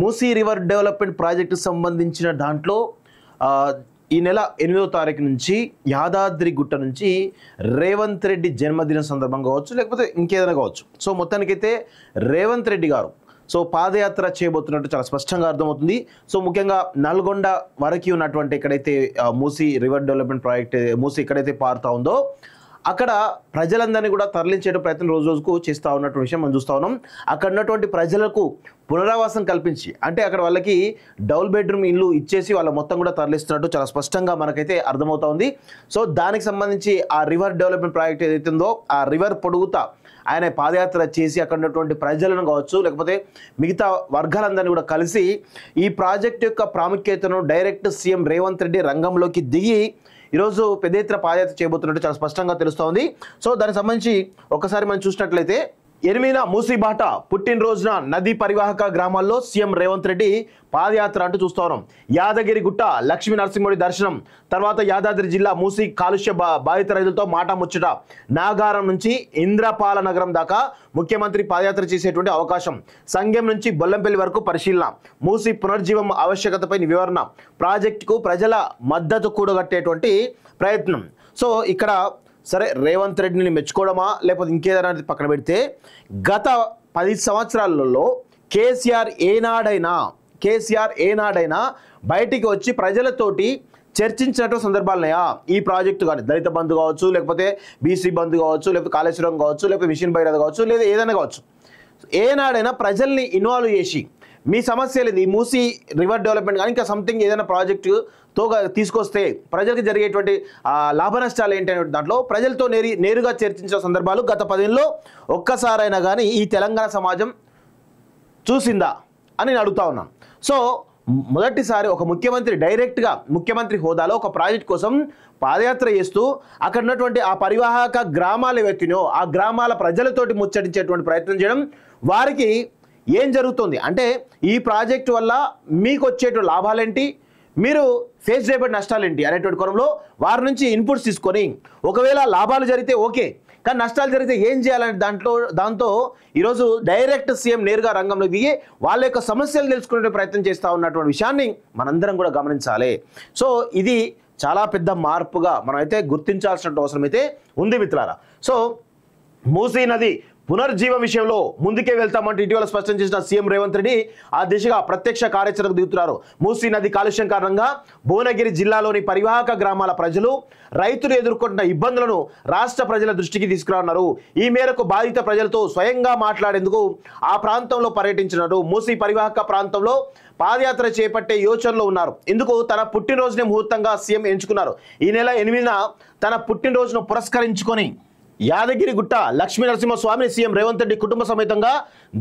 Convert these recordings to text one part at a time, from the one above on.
Musi river development project సంబంధించిన దాంట్లో ఈ నెల ఎనిమిదో తారీఖు నుంచి యాదాద్రి గుట్ట నుంచి రేవంత్ రెడ్డి జన్మదిన సందర్భంగా కావచ్చు లేకపోతే ఇంకేదైనా కావచ్చు. సో మొత్తానికైతే రేవంత్ రెడ్డి గారు సో పాదయాత్ర చేయబోతున్నట్టు చాలా స్పష్టంగా అర్థమవుతుంది. సో ముఖ్యంగా నల్గొండ వరకు ఉన్నటువంటి ఎక్కడైతే Musi river development project Musi ఎక్కడైతే పారుతా ఉందో అక్కడ ప్రజలందరినీ కూడా తరలించే ప్రయత్నం రోజు రోజుకు చేస్తూ ఉన్నటువంటి విషయం మనం చూస్తూ ఉన్నాం. అక్కడ ఉన్నటువంటి ప్రజలకు పునరావాసం కల్పించి అంటే అక్కడ వాళ్ళకి డబుల్ బెడ్రూమ్ ఇల్లు ఇచ్చేసి వాళ్ళ మొత్తం కూడా తరలిస్తున్నట్టు చాలా స్పష్టంగా మనకైతే అర్థమవుతా ఉంది. సో దానికి సంబంధించి ఆ రివర్ డెవలప్మెంట్ ప్రాజెక్ట్ ఏదైతే ఉందో ఆ రివర్ పొడుగుతా ఆయన పాదయాత్ర చేసి అక్కడ ఉన్నటువంటి ప్రజలను కావచ్చు లేకపోతే మిగతా వర్గాలందరినీ కూడా కలిసి ఈ ప్రాజెక్ట్ యొక్క ప్రాముఖ్యతను డైరెక్ట్ సీఎం రేవంత్ రెడ్డి రంగంలోకి దిగి ఈరోజు పెద్ద ఎత్తున పాదయాత్ర చేయబోతున్నట్టు చాలా స్పష్టంగా తెలుస్తోంది. సో దానికి సంబంధించి ఒకసారి మనం చూసినట్లయితే ఎనిమిదిన మూసీబాట పుట్టినరోజున నదీ పరివాహక గ్రామాల్లో సీఎం రేవంత్ రెడ్డి పాదయాత్ర అంటూ చూస్తా ఉన్నాం. యాదగిరి గుట్ట లక్ష్మీ నరసింహుడి దర్శనం తర్వాత యాదాద్రి జిల్లా మూసీ కాలుష్య బాధిత రైతులతో మాట ముచ్చట నాగారం నుంచి ఇంద్రపాల నగరం దాకా ముఖ్యమంత్రి పాదయాత్ర చేసేటువంటి అవకాశం. సంఘం నుంచి బొల్లంపల్లి వరకు పరిశీలన మూసీ పునర్జీవం ఆవశ్యకతపై వివరణ ప్రాజెక్టుకు ప్రజల మద్దతు కూడగట్టేటువంటి ప్రయత్నం. సో ఇక్కడ సరే రేవంత్ రెడ్డిని మెచ్చుకోవడమా? లేకపోతే ఇంకేదైనా అనేది పక్కన పెడితే గత పది సంవత్సరాలలో కేసీఆర్ ఏనాడైనా కేసీఆర్ ఏనాడైనా బయటికి వచ్చి ప్రజలతోటి చర్చించినట్టు సందర్భాలున్నాయా? ఈ ప్రాజెక్టు కానీ దళిత బంధు కావచ్చు లేకపోతే బీసీ బంధు కావచ్చు లేకపోతే కాళేశ్వరం కావచ్చు లేకపోతే మిషన్ భైరథ కావచ్చు లేదా ఏదైనా కావచ్చు. ఏనాడైనా ప్రజల్ని ఇన్వాల్వ్ చేసి మీ సమస్యలు ఇది ఈ మూసీ రివర్ డెవలప్మెంట్ కానీ ఇంకా సంథింగ్ ఏదైనా ప్రాజెక్టు తో తీసుకొస్తే ప్రజలకు జరిగేటువంటి లాభ నష్టాలు ఏంటి అనే దాంట్లో ప్రజలతో నేరి నేరుగా చర్చించిన సందర్భాలు గత పదేళ్ళలో ఒక్కసారైనా కానీ ఈ తెలంగాణ సమాజం చూసిందా అని నేను అడుగుతా ఉన్నాను సో మొదటిసారి ఒక ముఖ్యమంత్రి డైరెక్ట్గా ముఖ్యమంత్రి హోదాలో ఒక ప్రాజెక్ట్ కోసం పాదయాత్ర చేస్తూ అక్కడ ఉన్నటువంటి ఆ పరివాహక గ్రామాల వ్యక్తినో ఆ గ్రామాల ప్రజలతోటి ముచ్చటించేటువంటి ప్రయత్నం చేయడం వారికి ఏం జరుగుతుంది? అంటే ఈ ప్రాజెక్ట్ వల్ల మీకు వచ్చేటువంటి లాభాలేంటి? మీరు ఫేస్ చేయబడిన నష్టాలేంటి అనేటువంటి కోణంలో వారి నుంచి ఇన్పుట్స్ తీసుకొని ఒకవేళ లాభాలు జరిగితే ఓకే కానీ నష్టాలు జరిగితే ఏం చేయాలనే దాంట్లో దాంతో ఈరోజు డైరెక్ట్ సీఎం నేరుగా రంగంలో దిగి వాళ్ళ యొక్క సమస్యలు తెలుసుకునే ప్రయత్నం చేస్తూ ఉన్నటువంటి విషయాన్ని మనందరం కూడా గమనించాలి. సో ఇది చాలా పెద్ద మార్పుగా మనం అయితే గుర్తించాల్సిన అవసరం అయితే ఉంది మిత్రులారా. సో మూసీ నది పునర్జీవం విషయంలో ముందుకే వెళ్తామంటూ ఇటీవల స్పష్టం చేసిన సీఎం రేవంత్ రెడ్డి ఆ దిశగా ప్రత్యక్ష కార్యాచరణకు దిగుతున్నారు. మూసీ నది కాలుష్యం కారణంగా భువనగిరి జిల్లాలోని పరివాహక గ్రామాల ప్రజలు రైతులు ఎదుర్కొంటున్న ఇబ్బందులను రాష్ట్ర ప్రజల దృష్టికి తీసుకురానున్నారు. ఈ మేరకు బాధిత ప్రజలతో స్వయంగా మాట్లాడేందుకు ఆ ప్రాంతంలో పర్యటించినారు మూసీ పరివాహక ప్రాంతంలో పాదయాత్ర చేపట్టే యోచనలో ఉన్నారు. ఇందుకు తన పుట్టినరోజుని ముహూర్తంగా సీఎం ఎంచుకున్నారు. ఈ నెల ఎనిమిదిన తన పుట్టినరోజును పురస్కరించుకొని యాదగిరి గుట్ట లక్ష్మీ నరసింహస్వామిని సీఎం రేవంత్ రెడ్డి కుటుంబ సమేతంగా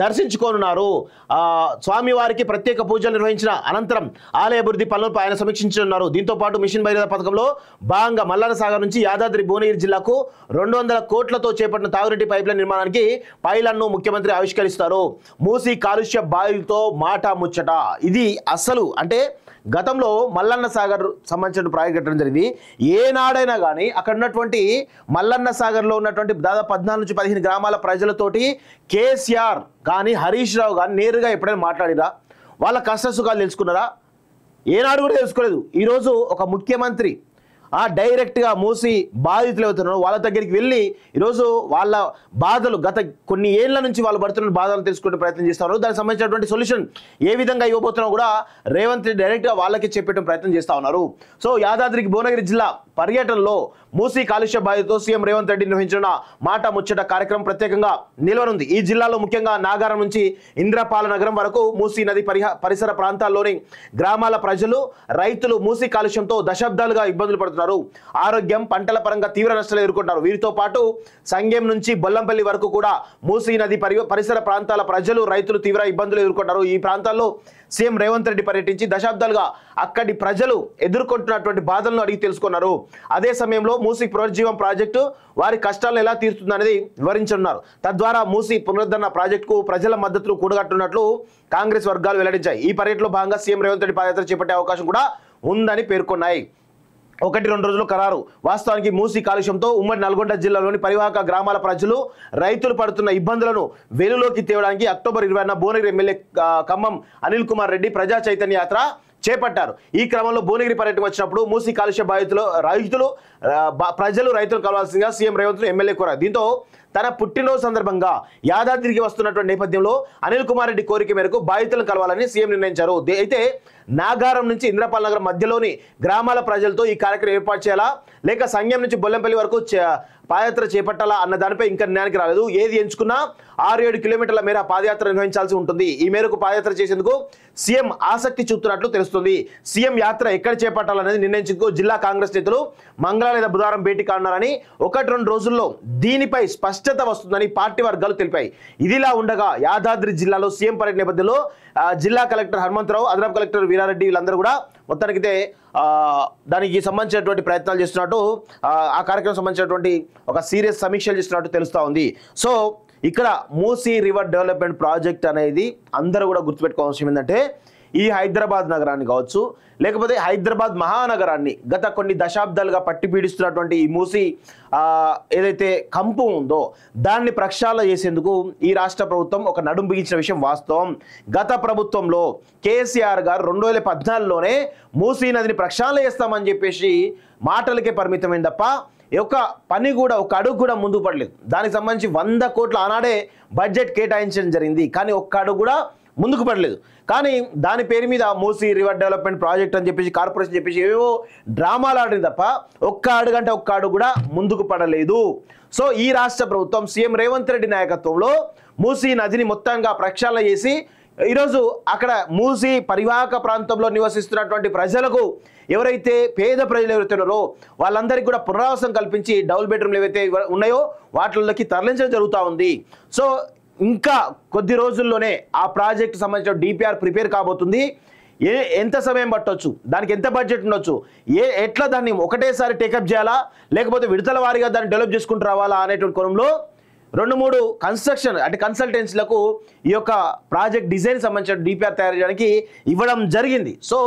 దర్శించుకోనున్నారు. స్వామివారికి స్వామి వారికి ప్రత్యేక పూజలు నిర్వహించిన అనంతరం ఆలయ అభివృద్ధి పనులపై ఆయన సమీక్షించనున్నారు. దీంతో పాటు మిషన్ భైరవ పథకంలో భాగంగా మల్లార సాగర్ నుంచి యాదాద్రి భువనగిరి జిల్లాకు రెండు వందల కోట్లతో చేపట్టిన తాగునీటి పైప్లైన్ నిర్మాణానికి పైలన్ను ముఖ్యమంత్రి ఆవిష్కరిస్తారు. మూసి కాలుష్య బావిలతో మాట ముచ్చట. ఇది అసలు అంటే గతంలో మల్లన్న సాగర్ సంబంధించిన ప్రాజెక్ట్ కట్టడం జరిగింది. ఏనాడైనా కానీ అక్కడ ఉన్నటువంటి మల్లన్న సాగర్లో ఉన్నటువంటి దాదాపు పద్నాలుగు నుంచి పదిహేను గ్రామాల ప్రజలతోటి కేసీఆర్ కానీ హరీష్ రావు కానీ నేరుగా ఎప్పుడైనా మాట్లాడిరా? వాళ్ళ కష్ట సుఖాలు తెలుసుకున్నారా? ఏనాడు కూడా తెలుసుకోలేదు. ఈరోజు ఒక ముఖ్యమంత్రి ఆ డైరెక్ట్గా మూసి బాధితులు అవుతున్నారు వాళ్ళ దగ్గరికి వెళ్ళి ఈరోజు వాళ్ళ బాధలు గత కొన్ని ఏళ్ళ నుంచి వాళ్ళు పడుతున్న బాధలు తెలుసుకునే ప్రయత్నం చేస్తున్నారు. దానికి సంబంధించినటువంటి సొల్యూషన్ ఏ విధంగా ఇవ్వబోతున్నా కూడా రేవంత్ రెడ్డి డైరెక్ట్గా వాళ్ళకి చెప్పేట ప్రయత్నం చేస్తూ ఉన్నారు. సో యాదాద్రికి భువనగిరి జిల్లా పర్యటనలో మూసీ కాలుష్య బాధితో సీఎం రేవంత్ రెడ్డి నిర్వహించిన మాట ముచ్చట కార్యక్రమం ప్రత్యేకంగా నిలవనుంది. ఈ జిల్లాలో ముఖ్యంగా నాగారం నుంచి ఇంద్రపాల నగరం వరకు మూసీ నది పరిహ పరిసర ప్రాంతాల్లోని గ్రామాల ప్రజలు రైతులు మూసీ కాలుష్యంతో దశాబ్దాలుగా ఇబ్బందులు పడుతున్నారు. ఆరోగ్యం పంటల పరంగా తీవ్ర నష్టాలు ఎదుర్కొంటారు వీరితో పాటు సంగేం నుంచి బొల్లంపల్లి వరకు కూడా మూసీ నది పరి పరిసర ప్రాంతాల ప్రజలు రైతులు తీవ్ర ఇబ్బందులు ఎదుర్కొంటారు ఈ ప్రాంతాల్లో సీఎం రేవంత్ రెడ్డి పర్యటించి దశాబ్దాలుగా అక్కడి ప్రజలు ఎదుర్కొంటున్నటువంటి బాధలను అడిగి తెలుసుకున్నారు. అదే సమయంలో మూసీ పునర్జీవం ప్రాజెక్టు వారి కష్టాలను ఎలా తీరుతుందనేది వివరించనున్నారు. తద్వారా మూసీ పునరుద్ధరణ ప్రాజెక్టుకు ప్రజల మద్దతును కూడగట్టున్నట్లు కాంగ్రెస్ వర్గాలు వెల్లడించాయి. ఈ పర్యటనలో భాగంగా సీఎం రేవంత్ రెడ్డి పాదయాత్ర చేపట్టే అవకాశం కూడా ఉందని పేర్కొన్నాయి. ఒకటి రెండు రోజులు ఖరారు. వాస్తవానికి మూసి కాలుష్యంతో ఉమ్మడి నల్గొండ జిల్లాలోని పరివాహక గ్రామాల ప్రజలు రైతులు పడుతున్న ఇబ్బందులను వెలులోకి తేవడానికి అక్టోబర్ ఇరవైన భువనగిరి ఎమ్మెల్యే ఖమ్మం అనిల్ కుమార్ రెడ్డి ప్రజా చైతన్య యాత్ర చేపట్టారు. ఈ క్రమంలో భువనగిరి పర్యటన వచ్చినప్పుడు మూసి కాలుష్య బాధితులు రైతులు ప్రజలు రైతులు కలవాల్సిందిగా సీఎం రేవంత్ ఎమ్మెల్యే కోరారు. దీంతో తన పుట్టినరోజు సందర్భంగా యాదాద్రికి వస్తున్నటువంటి నేపథ్యంలో అనిల్ కుమార్ రెడ్డి కోరిక మేరకు బాధితులను కలవాలని సీఎం నిర్ణయించారు. అయితే నాగారం నుంచి ఇంద్రపాల్ నగరం మధ్యలోని గ్రామాల ప్రజలతో ఈ కార్యక్రమం ఏర్పాటు చేయాలా? లేక సంఘం నుంచి బొల్లెంపల్లి వరకు పాదయాత్ర చేపట్టాలా అన్న దానిపై ఇంకా నిర్ణయానికి రాలేదు. ఏది ఎంచుకున్నా ఆరు ఏడు కిలోమీటర్ల మేర పాదయాత్ర నిర్వహించాల్సి ఉంటుంది. ఈ మేరకు పాదయాత్ర చేసేందుకు సీఎం ఆసక్తి చూపుతున్నట్లు తెలుస్తుంది. సీఎం యాత్ర ఎక్కడ చేపట్టాలనేది నిర్ణయించేందుకు జిల్లా కాంగ్రెస్ నేతలు మంగళ లేదా బుధవారం భేటీ కానున్నారని ఒకటి రెండు రోజుల్లో దీనిపై స్పష్టత వస్తుందని పార్టీ వర్గాలు తెలిపాయి. ఇదిలా ఉండగా యాదాద్రి జిల్లాలో సీఎం పర్యటన నేపథ్యంలో జిల్లా కలెక్టర్ హనుమంతరావు అదనపు కలెక్టర్ వీరారెడ్డి వీళ్ళందరూ కూడా మొత్తానికైతే దానికి సంబంధించినటువంటి ప్రయత్నాలు చేస్తున్నట్టు ఆ, కార్యక్రమం సంబంధించినటువంటి ఒక సీరియస్ సమీక్షలు చేస్తున్నట్టు తెలుస్తూ ఉంది. సో ఇక్కడ మూసీ రివర్ డెవలప్మెంట్ ప్రాజెక్ట్ అనేది అందరూ కూడా గుర్తుపెట్టుకోవాల్సిన ఏంటంటే ఈ హైదరాబాద్ నగరాన్ని కావచ్చు లేకపోతే హైదరాబాద్ మహానగరాన్ని గత కొన్ని దశాబ్దాలుగా పట్టి పీడిస్తున్నటువంటి ఈ మూసి ఏదైతే కంపు ఉందో దాన్ని ప్రక్షాళన చేసేందుకు ఈ రాష్ట్ర ప్రభుత్వం ఒక నడుం బిగించిన విషయం వాస్తవం. గత ప్రభుత్వంలో కేసీఆర్ గారు రెండు వేల పద్నాలుగులోనే మూసీ నదిని ప్రక్షాళన చేస్తామని చెప్పేసి మాటలకే పరిమితమైంది తప్ప ఒక పని కూడా ఒక అడుగు కూడా ముందుకు పడలేదు. దానికి సంబంధించి వంద కోట్ల ఆనాడే బడ్జెట్ కేటాయించడం జరిగింది. కానీ ఒక్క అడుగు కూడా ముందుకు పడలేదు. కానీ దాని పేరు మీద మూసీ రివర్ డెవలప్మెంట్ ప్రాజెక్ట్ అని చెప్పేసి కార్పొరేషన్ చెప్పేసి ఏవో డ్రామాలు ఆడింది తప్ప ఒక్క అడుగంటే ఒక్క అడుగు కూడా ముందుకు పడలేదు. సో ఈ రాష్ట్ర ప్రభుత్వం సీఎం రేవంత్ రెడ్డి నాయకత్వంలో మూసీ నదిని మొత్తంగా ప్రక్షాళన చేసి ఈరోజు అక్కడ మూసి పరివాహక ప్రాంతంలో నివసిస్తున్నటువంటి ప్రజలకు ఎవరైతే పేద ప్రజలు ఎవరైతే ఉన్నారో వాళ్ళందరికీ కూడా పునరావాసం కల్పించి డబుల్ బెడ్రూమ్లు ఏవైతే ఉన్నాయో వాటిల్లోకి తరలించడం జరుగుతూ ఉంది. సో ఇంకా కొద్ది రోజుల్లోనే ఆ ప్రాజెక్ట్ సంబంధించిన డిపిఆర్ ప్రిపేర్ కాబోతుంది. ఏ ఎంత సమయం పట్టొచ్చు? దానికి ఎంత బడ్జెట్ ఉండొచ్చు? ఏ ఎట్లా దాన్ని ఒకటేసారి టేకప్ చేయాలా? లేకపోతే విడతల వారిగా దాన్ని డెవలప్ చేసుకుంటూ రావాలా అనేటువంటి కోణంలో రెండు మూడు కన్స్ట్రక్షన్ అంటే కన్సల్టెన్సీలకు ఈ యొక్క ప్రాజెక్ట్ డిజైన్ సంబంధించిన డిపిఆర్ తయారు చేయడానికి ఇవ్వడం జరిగింది. సో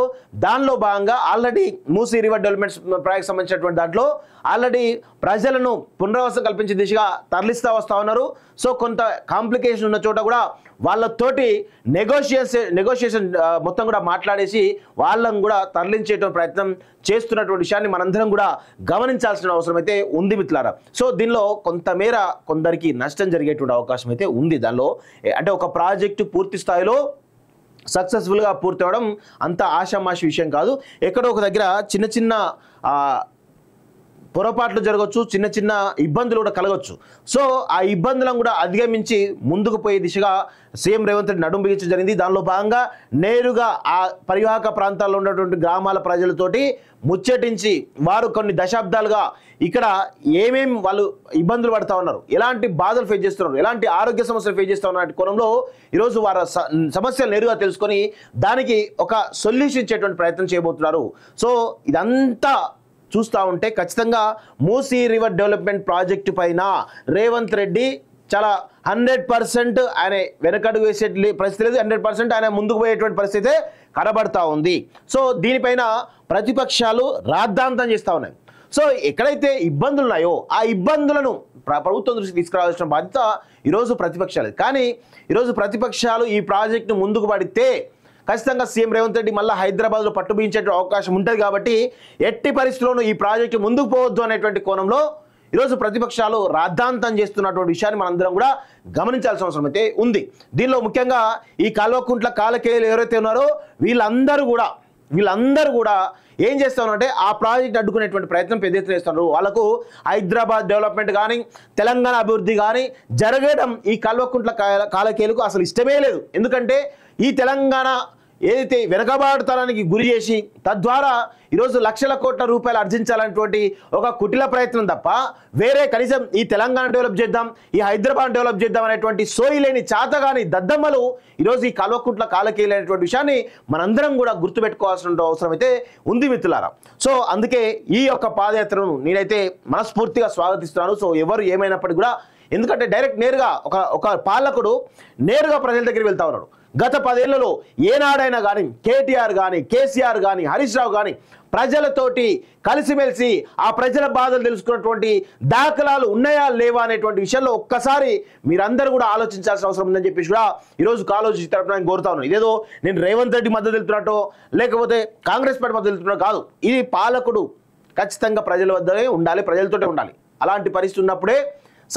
దానిలో భాగంగా already Musi river development project సంబంధించినటువంటి దాంట్లో ఆల్రెడీ ప్రజలను పునరావాసం కల్పించే దిశగా తరలిస్తూ వస్తూ ఉన్నారు. సో కొంత కాంప్లికేషన్ ఉన్న చోట కూడా వాళ్ళతోటి నెగోషియేషన్ నెగోషియేషన్ మొత్తం కూడా మాట్లాడేసి వాళ్ళని కూడా తరలించేటువంటి ప్రయత్నం చేస్తున్నటువంటి విషయాన్ని మనందరం కూడా గమనించాల్సిన అవసరం అయితే ఉంది మిత్రులారా. సో దీనిలో కొంతమేర కొందరికి నష్టం జరిగేటువంటి అవకాశం అయితే ఉంది. దానిలో అంటే ఒక ప్రాజెక్టు పూర్తి స్థాయిలో సక్సెస్ఫుల్గా పూర్తి అవ్వడం అంత ఆషామాషి విషయం కాదు. ఎక్కడో ఒక దగ్గర చిన్న చిన్న పొరపాట్లు జరగవచ్చు చిన్న చిన్న ఇబ్బందులు కూడా కలగవచ్చు సో ఆ ఇబ్బందులను కూడా అధిగమించి ముందుకు పోయే దిశగా సీఎం రేవంత్ రెడ్డి నడుం బిగించడం జరిగింది. దానిలో భాగంగా నేరుగా ఆ పరివాహక ప్రాంతాల్లో ఉన్నటువంటి గ్రామాల ప్రజలతోటి ముచ్చటించి వారు కొన్ని దశాబ్దాలుగా ఇక్కడ ఏమేం వాళ్ళు ఇబ్బందులు పడతా ఉన్నారు ఎలాంటి బాధలు ఫేస్ చేస్తున్నారు ఎలాంటి ఆరోగ్య సమస్యలు ఫేస్ చేస్తా ఉన్నారు కోణంలో ఈరోజు వారి స- సమస్యలు నేరుగా తెలుసుకొని దానికి ఒక సొల్యూషన్ ఇచ్చేటువంటి ప్రయత్నం చేయబోతున్నారు. సో ఇదంతా చూస్తూ ఉంటే ఖచ్చితంగా మూసీ రివర్ డెవలప్మెంట్ ప్రాజెక్టు పైన రేవంత్ రెడ్డి చాలా హండ్రెడ్ పర్సెంట్ ఆయన వెనకడుగు వేసే పరిస్థితి లేదు. హండ్రెడ్ పర్సెంట్ ఆయన ముందుకు పోయేటువంటి పరిస్థితి కనబడతా ఉంది. సో దీనిపైన ప్రతిపక్షాలు రాద్ధాంతం చేస్తూ ఉన్నాయి. సో ఎక్కడైతే ఇబ్బందులు ఉన్నాయో ఆ ఇబ్బందులను ప్రభుత్వం దృష్టికి తీసుకురావాల్సిన బాధ్యత ఈరోజు ప్రతిపక్షాలు కానీ ఈరోజు ప్రతిపక్షాలు ఈ ప్రాజెక్టును ముందుకు పడితే ఖచ్చితంగా సీఎం రేవంత్ రెడ్డి మళ్ళీ హైదరాబాద్లో పట్టుబించే అవకాశం ఉంటుంది కాబట్టి ఎట్టి పరిస్థితుల్లోనూ ఈ ప్రాజెక్టు ముందుకు పోవద్దు అనేటువంటి కోణంలో ఈరోజు ప్రతిపక్షాలు రాద్ధాంతం చేస్తున్నటువంటి విషయాన్ని మనందరం కూడా గమనించాల్సిన అవసరం అయితే ఉంది. దీనిలో ముఖ్యంగా ఈ కాల్వకుంట్ల కాలకేయులు ఎవరైతే ఉన్నారో వీళ్ళందరూ కూడా వీళ్ళందరూ కూడా ఏం చేస్తామంటే ఆ ప్రాజెక్ట్ అడ్డుకునేటువంటి ప్రయత్నం పెద్ద ఎత్తున చేస్తున్నారు. వాళ్ళకు హైదరాబాద్ డెవలప్మెంట్ కానీ తెలంగాణ అభివృద్ధి కానీ జరగడం ఈ కల్వకుంట్ల కాల- కాలకేయులకు అసలు ఇష్టమే లేదు. ఎందుకంటే ఈ తెలంగాణ ఏదైతే వెనకబాటుతనానికి గురి చేసి తద్వారా ఈరోజు లక్షల కోట్ల రూపాయలు అర్జించాలనేటువంటి ఒక కుటిల ప్రయత్నం తప్ప వేరే కనీసం ఈ తెలంగాణ డెవలప్ చేద్దాం ఈ హైదరాబాద్ డెవలప్ చేద్దాం అనేటువంటి సోయి లేని చాతగాని దద్దమ్మలు ఈరోజు ఈ కల్వకుంట్ల కాలకేయలేనటువంటి విషయాన్ని మనందరం కూడా గుర్తుపెట్టుకోవాల్సిన అవసరం అయితే ఉంది మిత్రులారా. సో అందుకే ఈ యొక్క పాదయాత్రను నేనైతే మనస్ఫూర్తిగా స్వాగతిస్తున్నాను. సో ఎవరు ఏమైనప్పటికీ కూడా ఎందుకంటే డైరెక్ట్ నేరుగా ఒక ఒక పాలకుడు నేరుగా ప్రజల దగ్గరికి వెళ్తా ఉన్నాడు. గత పదేళ్ళలో ఏనాడైనా కానీ కేటీఆర్ కానీ కేసీఆర్ కానీ హరీష్ రావు కానీ ప్రజలతోటి కలిసిమెలిసి ఆ ప్రజల బాధలు తెలుసుకున్నటువంటి దాఖలాలు ఉన్నాయా లేవా అనేటువంటి విషయంలో ఒక్కసారి మీరందరూ కూడా ఆలోచించాల్సిన అవసరం ఉందని చెప్పేసి కూడా ఈరోజు కాలోజీ తరపున నేను కోరుతా ఉన్నాను. ఇదేదో నేను రేవంత్ రెడ్డి మద్దతు తెలుపుతున్నట్టు లేకపోతే కాంగ్రెస్ పార్టీ మద్దతు తెలుపుతున్నట్టు కాదు. ఇది పాలకుడు ఖచ్చితంగా ప్రజల వద్దనే ఉండాలి ప్రజలతోటే ఉండాలి. అలాంటి పరిస్థితి ఉన్నప్పుడే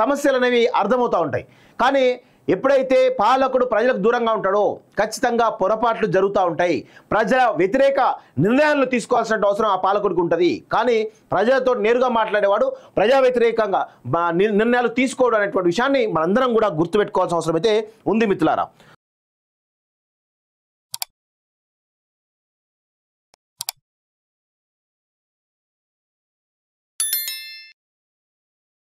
సమస్యలు అనేవి అర్థమవుతూ ఉంటాయి. కానీ ఎప్పుడైతే పాలకుడు ప్రజలకు దూరంగా ఉంటాడో ఖచ్చితంగా పొరపాట్లు జరుగుతూ ఉంటాయి. ప్రజల వ్యతిరేక నిర్ణయాలను తీసుకోవాల్సిన అవసరం ఆ పాలకుడికి ఉంటుంది. కానీ ప్రజలతో నేరుగా మాట్లాడేవాడు ప్రజా వ్యతిరేకంగా మా నిర్ణయాలు తీసుకోవడం అనేటువంటి విషయాన్ని మనందరం కూడా గుర్తుపెట్టుకోవాల్సిన అవసరం అయితే ఉంది మిత్రులారా.